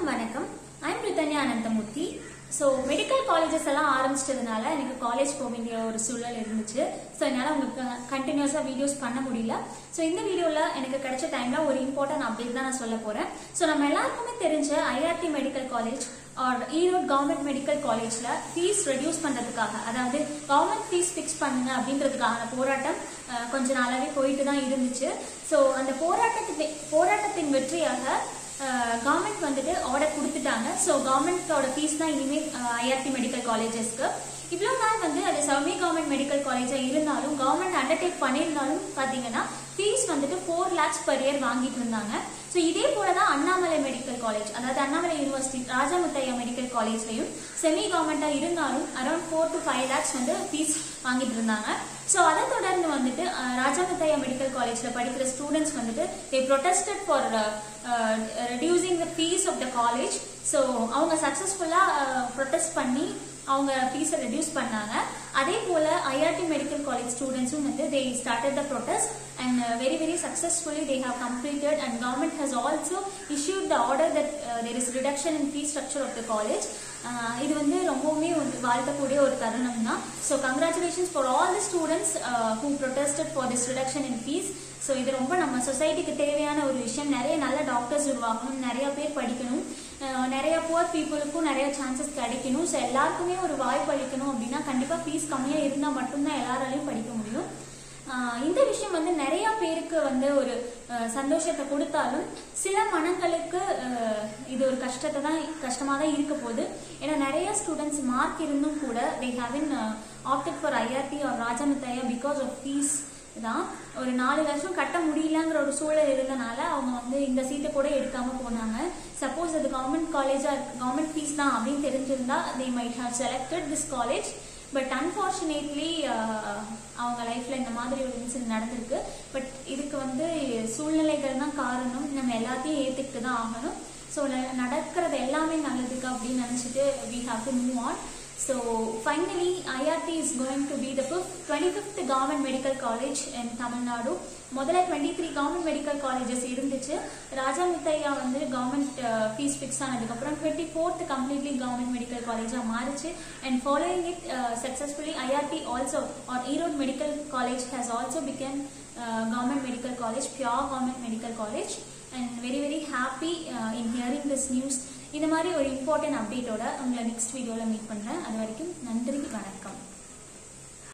எல்லாருக்கும் வணக்கம். I'm Ritanya Ananthamurthy. So medical colleges எல்லாம் ஆரம்பிச்சிட்டதுனால எனக்கு காலேஜ் போக வேண்டிய ஒரு சூழல் இருந்துச்சு. ஸோ என்னால் உங்களுக்கு கண்டினியூஸாக வீடியோஸ் பண்ண முடியல. ஸோ இந்த வீடியோவில் எனக்கு கிடைச்ச டைமில் ஒரு இம்பார்ட்டன்ட் அப்டேட் தான் நான் சொல்ல போகிறேன் ஸோ நம்ம எல்லாருக்குமே தெரிஞ்ச IRT medical college or Erode government medical காலேஜில் ஃபீஸ் ரெடியூஸ் பண்ணுறதுக்காக அதாவது கவர்மெண்ட் ஃபீஸ் ஃபிக்ஸ் பண்ணுங்க அப்படின்றதுக்கான போராட்டம் கொஞ்ச நாளாகவே போயிட்டு தான் இருந்துச்சு. ஸோ அந்த போராட்டத்தின் போராட்டத்தின் வெற்றியாக கவர்மெண்ட் வந்துட்டு ஆர்டர் கொடுத்துட்டாங்க. ஸோ கவர்மெண்ட்டோட ஃபீஸ் தான் இனிமேல் ஐஆர்டி மெடிக்கல் காலேஜஸ்க்கு இவ்வளோ நாள் வந்து அது செமி கவர்மெண்ட் மெடிக்கல் காலேஜாக இருந்தாலும் கவர்மெண்ட் அண்டர்டேக் பண்ணியிருந்தாலும் பார்த்தீங்கன்னா ஃபீஸ் வந்துட்டு ஃபோர் லேக்ஸ் பர் இயர் வாங்கிட்டு இருந்தாங்க. ஸோ இதே போல தான் அண்ணாமலை மெடிக்கல் காலேஜ் அதாவது அண்ணாமலை யூனிவர்சிட்டி ராஜமுத்தையா மெடிக்கல் காலேஜ்லையும் செமி கவர்மெண்ட்டாக இருந்தாலும் around four to five lakhs வந்து ஃபீஸ் வாங்கிட்டு இருந்தாங்க. ஸோ அதை தொடர்ந்து வந்துட்டு அஹ், ராஜமுத்தையா மெடிக்கல் காலேஜில் படிக்கிற ஸ்டூடெண்ட்ஸ் வந்துட்டு they protested for reducing the fees of the college so அவங்க சக்ஸஸ்ஃபுல்லாக ப்ரொட்டஸ்ட் பண்ணி அவங்க ஃபீஸை ரெடியூஸ் பண்ணாங்க. அதே போல ஐஆர்டி மெடிக்கல் காலேஜ் ஸ்டூடெண்ட்ஸும் வந்து they started the protest and very very successfully they have completed and government has also issued the order that there is reduction in fees structure of the college இது வந்து ரொம்பவுமே வந்து வாழ்த்தக்கூடிய ஒரு தருணம் தான் so congratulations for all the students who protested for this reduction in fees so இது ரொம்ப நம்ம சொசைட்டிக்கு தேவையான ஒரு விஷயம். நிறைய நல்ல டாக்டர்ஸ் உருவாகணும். நிறைய பேர் படிக்கணும். நிறைய புவர் பீப்புளுக்கும் நிறைய சான்சஸ் கிடைக்கணும். ஸோ எல்லாருக்குமே ஒரு வாய்ப்பு அளிக்கணும் அப்படின்னா கண்டிப்பாக ஃபீஸ் கம்மியாக இருந்தால் மட்டும்தான் எல்லாராலையும் படிக்க முடியும். இந்த விஷயம் வந்து நிறைய பேருக்கு வந்து ஒரு சந்தோஷத்தை கொடுத்தாலும் சில மனங்களுக்கு இது ஒரு கஷ்டத்தை தான் கஷ்டமா தான் இருக்க போகுது. ஏன்னா நிறைய ஸ்டூடெண்ட்ஸ் மார்க் இருந்தும் கூட they haven't opted for IRT or Rajamuthiah because of fees தான் ஒரு நாலு லட்சம் கட்ட முடியலங்கிற ஒரு சூழல் இருந்தனால அவங்க வந்து இந்த சீட்டை கூட எடுக்காம போனாங்க. சப்போஸ் அது கவர்மெண்ட் காலேஜா கவர்மெண்ட் ஃபீஸ் தான் அப்படின்னு தெரிஞ்சிருந்தா they might have selected this college but unfortunately அவங்க லைஃப்ல இந்த மாதிரி ஒரு இன்சிடென்ட் நடந்திருக்கு. பட் இதுக்கு வந்து சூழ்நிலைகள் தான் காரணம். நம்ம எல்லாத்தையும் ஏத்துக்கிட்டு தான் ஆகணும். ஸோ நடக்கிறது எல்லாமே நல்லதுக்கு அப்படின்னு நினச்சிட்டு we have to move on so finally IRT is going to be the fifth twenty fifth government medical college in Tamil Nadu முதல்ல twenty three government medical colleges இருந்துச்சு. ராஜா முத்தையா வந்து கவர்மெண்ட் ஃபீஸ் ஃபிக்ஸ் ஆனதுக்கப்புறம் twenty fourth completely government medical காலேஜாக மாறிச்சு. And following it successfully IRT also or Erode medical college has also begun government medical college pure government medical college and very very happy in hearing this news இந்த மாதிரி ஒரு important அப்டேட்டோட உங்களை next வீடியோவில் meet பண்ணுறேன் அது வரைக்கும் நன்றி வணக்கம்.